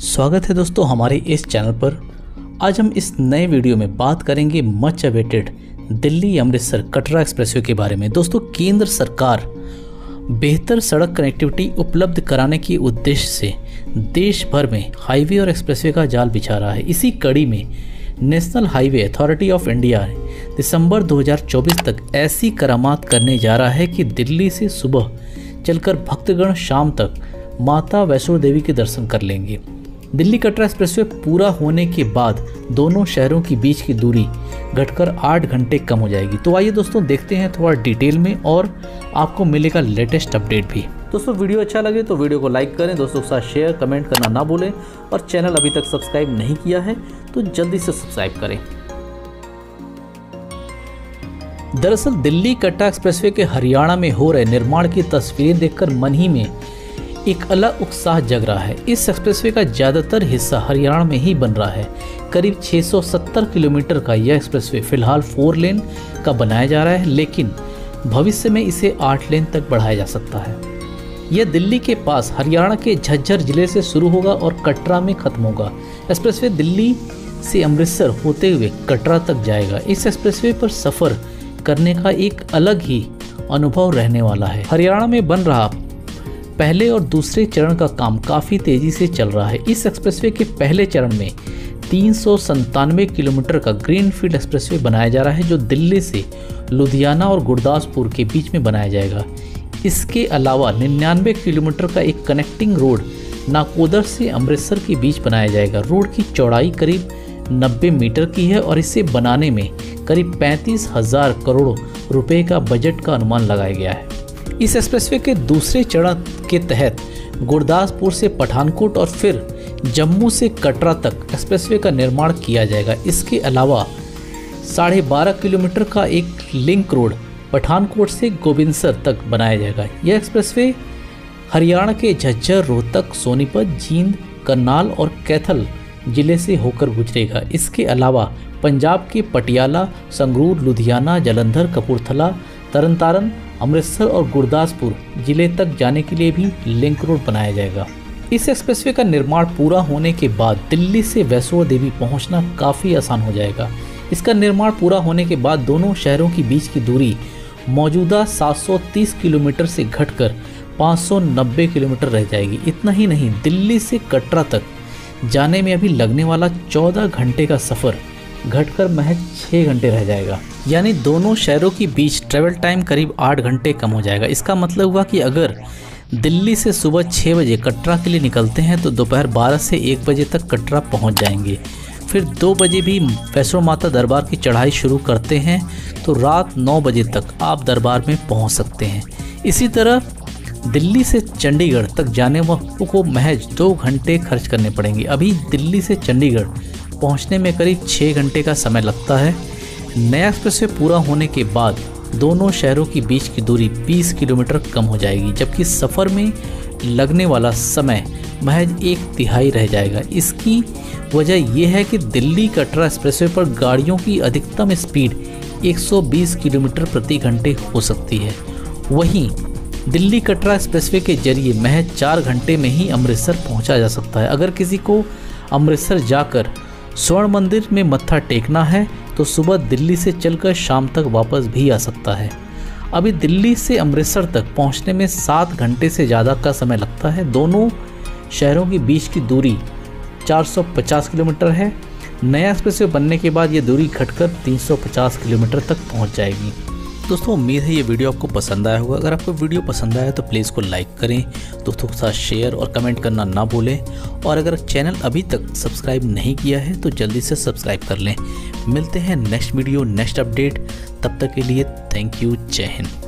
स्वागत है दोस्तों हमारे इस चैनल पर। आज हम इस नए वीडियो में बात करेंगे much awaited Delhi Amritsar Katra expressway के बारे में। दोस्तों, केंद्र सरकार बेहतर सड़क कनेक्टिविटी उपलब्ध कराने के उद्देश्य से देश भर में हाईवे और एक्सप्रेसवे का जाल बिछा रहा है। इसी कड़ी में national highway authority of India दिसंबर 2024 तक ऐसी करामात करने जा रहा है कि दिल्ली से सुबह चलकर भक्तगण शाम तक माता वैष्णो देवी के दर्शन कर लेंगे। दिल्ली कटरा एक्सप्रेसवे पूरा होने के बाद दोनों शहरों के बीच की दूरी घटकर आठ घंटे कम हो जाएगी। तो आइए दोस्तों, देखते हैं थोड़ा डिटेल में और आपको मिलेगा लेटेस्ट अपडेट भी। दोस्तों, वीडियो अच्छा लगे तो वीडियो को लाइक करें, दोस्तों के साथ शेयर, कमेंट करना ना भूलें और चैनल अभी तक सब्सक्राइब नहीं किया है तो जल्दी से सब्सक्राइब करें। दरअसल दिल्ली कटरा एक्सप्रेसवे के हरियाणा में हो रहे निर्माण की तस्वीरें देखकर मन ही में एक अलग उत्साह जग रहा है। इस एक्सप्रेसवे का ज़्यादातर हिस्सा हरियाणा में ही बन रहा है। करीब 670 किलोमीटर का यह एक्सप्रेसवे फ़िलहाल फोर लेन का बनाया जा रहा है, लेकिन भविष्य में इसे आठ लेन तक बढ़ाया जा सकता है। यह दिल्ली के पास हरियाणा के झज्जर ज़िले से शुरू होगा और कटरा में खत्म होगा। एक्सप्रेसवे दिल्ली से अमृतसर होते हुए कटरा तक जाएगा। इस एक्सप्रेसवे पर सफ़र करने का एक अलग ही अनुभव रहने वाला है। हरियाणा में बन रहा पहले और दूसरे चरण का काम काफ़ी तेज़ी से चल रहा है। इस एक्सप्रेसवे के पहले चरण में तीन किलोमीटर का ग्रीन फ़ील्ड एक्सप्रेसवे बनाया जा रहा है, जो दिल्ली से लुधियाना और गुरदासपुर के बीच में बनाया जाएगा। इसके अलावा निन्यानवे किलोमीटर का एक कनेक्टिंग रोड नाकोदर से अमृतसर के बीच बनाया जाएगा। रोड की चौड़ाई करीब 90 मीटर की है और इसे बनाने में करीब पैंतीस हज़ार करोड़ रुपए का बजट का अनुमान लगाया गया है। इस एक्सप्रेसवे के दूसरे चरण के तहत गुरदासपुर से पठानकोट और फिर जम्मू से कटरा तक एक्सप्रेसवे का निर्माण किया जाएगा। इसके अलावा साढ़े बारह किलोमीटर का एक लिंक रोड पठानकोट से गोबिंदसर तक बनाया जाएगा। यह एक्सप्रेसवे हरियाणा के झज्जर रोहतक सोनीपत जींद करनाल और कैथल ज़िले से होकर गुजरेगा। इसके अलावा पंजाब के पटियाला, संगरूर, लुधियाना, जलंधर, कपूरथला तरनतारन अमृतसर और गुरदासपुर ज़िले तक जाने के लिए भी लिंक रोड बनाया जाएगा। इस एक्सप्रेसवे का निर्माण पूरा होने के बाद दिल्ली से वैष्णो देवी पहुँचना काफ़ी आसान हो जाएगा। इसका निर्माण पूरा होने के बाद दोनों शहरों के बीच की दूरी मौजूदा 730 किलोमीटर से घटकर 590 किलोमीटर रह जाएगी। इतना ही नहीं, दिल्ली से कटरा तक। जाने में अभी लगने वाला 14 घंटे का सफ़र घटकर महज छः घंटे रह जाएगा। यानी दोनों शहरों के बीच ट्रेवल टाइम करीब आठ घंटे कम हो जाएगा। इसका मतलब हुआ कि अगर दिल्ली से सुबह छः बजे कटरा के लिए निकलते हैं तो दोपहर बारह से एक बजे तक कटरा पहुँच जाएँगे। फिर दो बजे भी वैष्णो माता दरबार की चढ़ाई शुरू करते हैं तो रात नौ बजे तक आप दरबार में पहुँच सकते हैं। इसी तरह दिल्ली से चंडीगढ़ तक जाने वालों को महज दो घंटे खर्च करने पड़ेंगे। अभी दिल्ली से चंडीगढ़ पहुँचने में करीब छः घंटे का समय लगता है। नया एक्सप्रेस पूरा होने के बाद दोनों शहरों के बीच की दूरी 20 किलोमीटर कम हो जाएगी, जबकि सफ़र में लगने वाला समय महज एक तिहाई रह जाएगा। इसकी वजह यह है कि दिल्ली कटरा एक्सप्रेसवे पर गाड़ियों की अधिकतम स्पीड 120 किलोमीटर प्रति घंटे हो सकती है। वहीं दिल्ली कटरा एक्सप्रेसवे के ज़रिए महज चार घंटे में ही अमृतसर पहुँचा जा सकता है। अगर किसी को अमृतसर जाकर स्वर्ण मंदिर में मत्था टेकना है तो सुबह दिल्ली से चलकर शाम तक वापस भी आ सकता है। अभी दिल्ली से अमृतसर तक पहुँचने में सात घंटे से ज़्यादा का समय लगता है। दोनों शहरों के बीच की दूरी 450 किलोमीटर है। नया एक्सप्रेस बनने के बाद ये दूरी घटकर 350 किलोमीटर तक पहुँच जाएगी। दोस्तों, उम्मीद है ये वीडियो आपको पसंद आया होगा। अगर आपको वीडियो पसंद आया तो प्लीज़ को लाइक करें, दोस्तों के साथ शेयर और कमेंट करना ना भूलें। और अगर चैनल अभी तक सब्सक्राइब नहीं किया है तो जल्दी से सब्सक्राइब कर लें। मिलते हैं नेक्स्ट वीडियो नेक्स्ट अपडेट तब तक के लिए थैंक यू जय हिंद।